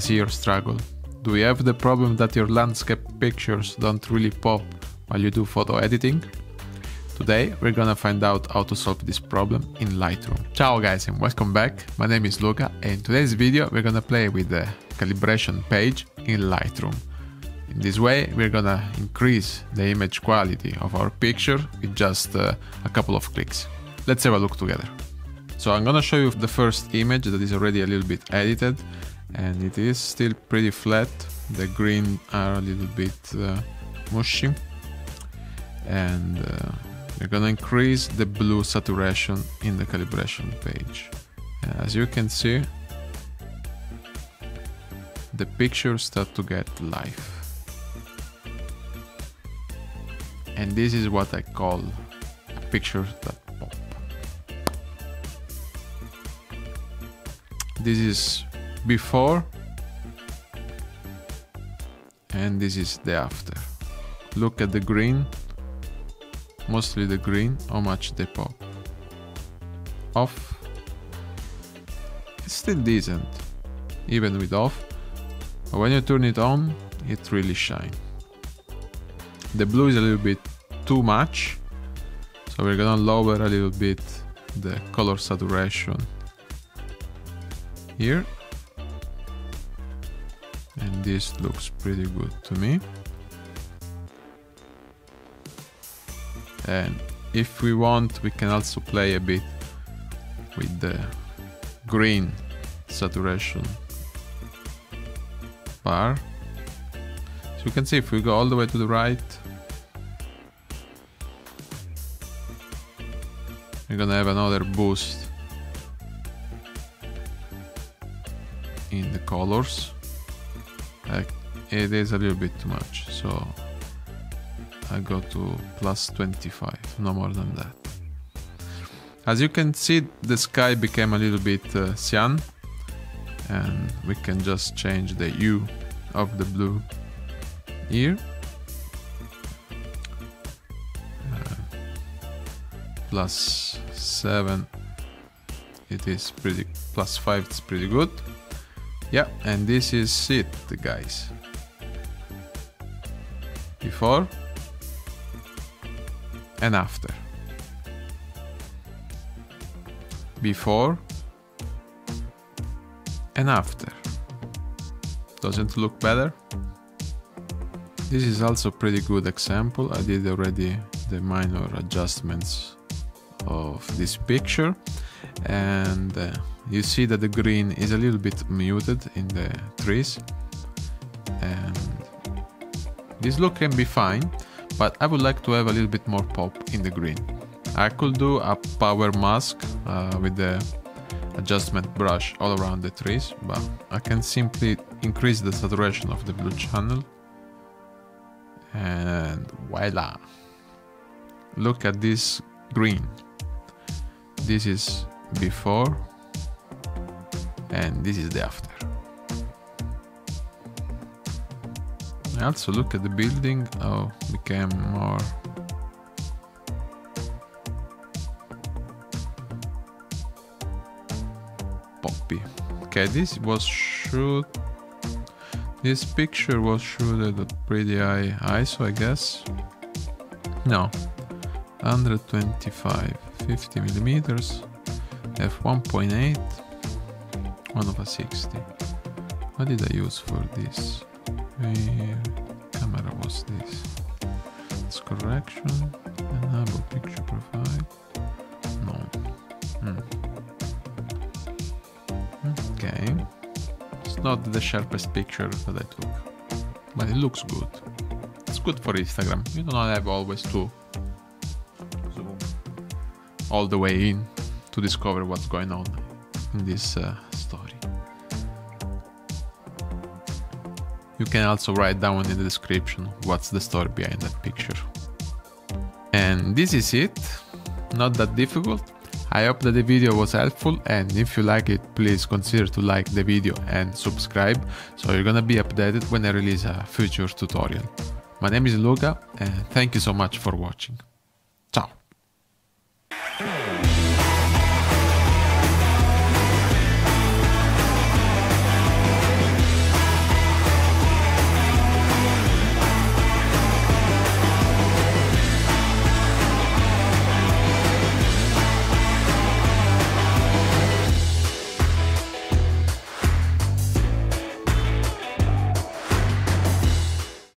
See your struggle. Do you have the problem that your landscape pictures don't really pop while you do photo editing? Today we're gonna find out how to solve this problem in Lightroom. Ciao guys and welcome back, my name is Luca and in today's video we're gonna play with the calibration page in Lightroom. In this way we're gonna increase the image quality of our picture with just uh, a couple of clicks. Let's have a look together. So I'm gonna show you the first image that is already a little bit edited and it is still pretty flat. The green are a little bit uh, mushy. And uh, we're gonna increase the blue saturation in the calibration page. As you can see the pictures start to get life and this is what I call a picture that this is before and this is the after. Look at the green mostly the green how much they pop. Off it's still decent even with off. But when you turn it on it really shine. The blue is a little bit too much so we're gonna lower a little bit the color saturation here. And this looks pretty good to me. And if we want we can also play a bit with the green saturation bar. So you can see if we go all the way to the right we're gonna have another boost in the colors. It is a little bit too much so I go to plus 25 no more than that. As you can see the sky became a little bit uh, cyan and we can just change the hue of the blue here. Uh, plus 7 it is pretty plus 5 it's pretty good yeah and this is it guys. Before and after. Before and after. Doesn't look better? This is also pretty good example. I did already the minor adjustments of this picture. And uh, you see that the green is a little bit muted in the trees and this look can be fine but I would like to have a little bit more pop in the green. I could do a power mask uh, with the adjustment brush all around the trees but I can simply increase the saturation of the blue channel. And voila! Look at this green. This is before and this is the after. I also look at the building, oh, became more poppy. Okay, this was shoot. This picture was shooted at pretty high ISO, I guess. No, 125, 50 millimeters, f1.8 1 over 60 what did I use for this? Camera was this. It's correction. Enable picture profile. No. Hmm. okay. It's not the sharpest picture that I took. But it looks good. It's good for Instagram. You don't have always to zoom all the way in to discover what's going on in this uh, You can also write down in the description what's the story behind that picture. And this is it, not that difficult. I hope that the video was helpful and if you like it please consider to like the video and subscribe so you're gonna be updated when I release a future tutorial. My name is Luca and thank you so much for watching.